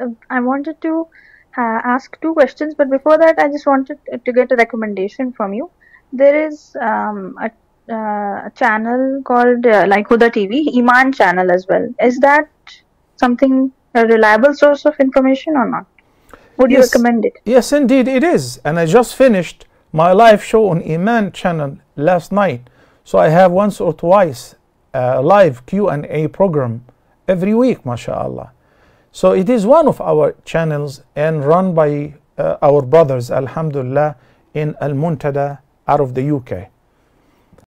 uh, I wanted to uh, ask two questions, but before that, I just wanted to get a recommendation from you. There is um, a, uh, a channel called uh, like Huda TV, Eman channel as well. Is that something a reliable source of information or not? Would you recommend it? Yes, indeed, it is. And I just finished my live show on Eman channel last night. So I have once or twice a live Q&A program every week, mashallah. So it is one of our channels and run by uh, our brothers, alhamdulillah, in Al Muntada out of the UK.